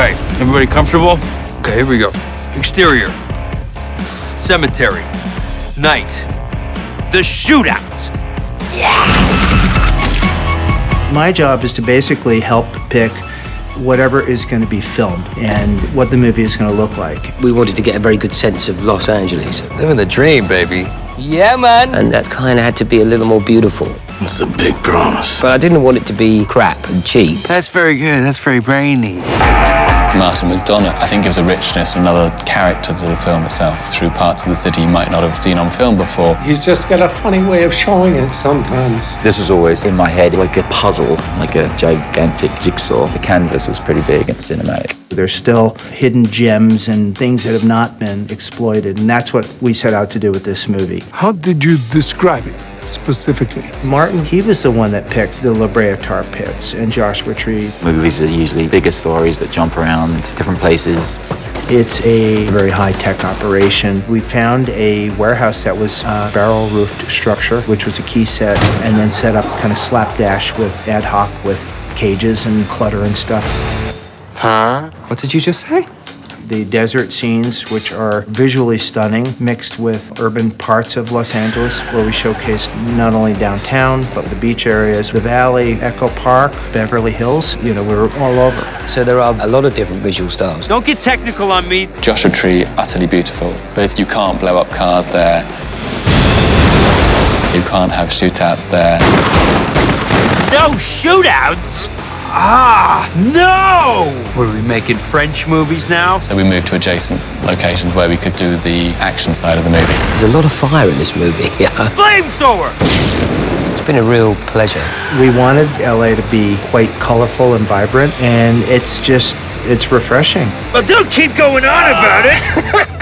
Okay, everybody comfortable? Okay, here we go. Exterior. Cemetery. Night. The shootout. Yeah! My job is to basically help pick whatever is going to be filmed and what the movie is going to look like. We wanted to get a very good sense of Los Angeles. Living the dream, baby. Yeah, man. And that kind of had to be a little more beautiful. It's a big promise. But I didn't want it to be crap and cheap. That's very good. That's very brainy. Martin McDonagh, I think, gives a richness, and another character to the film itself through parts of the city you might not have seen on film before. He's just got a funny way of showing it sometimes. This was always in my head like a puzzle, like a gigantic jigsaw. The canvas was pretty big and cinematic. There's still hidden gems and things that have not been exploited, and that's what we set out to do with this movie. How did you describe it specifically? Martin, he was the one that picked the La Brea tar pits and Joshua Tree. Movies are usually bigger stories that jump around different places. It's a very high-tech operation. We found a warehouse that was uh, a barrel-roofed structure, which was a key set, and then set up kind of slapdash with ad hoc with cages and clutter and stuff. Huh? What did you just say? The desert scenes, which are visually stunning, mixed with urban parts of Los Angeles, where we showcased not only downtown, but the beach areas, the valley, Echo Park, Beverly Hills. You know, we're all over. So there are a lot of different visual styles. Don't get technical on me. Joshua Tree, utterly beautiful, but you can't blow up cars there. You can't have shootouts there. No shootouts? Ah, no! What are we making French movies now? So we moved to adjacent locations where we could do the action side of the movie. There's a lot of fire in this movie. Flamethrower! it's been a real pleasure. We wanted LA to be quite colorful and vibrant, and it's just, it's refreshing. But don't keep going on about it.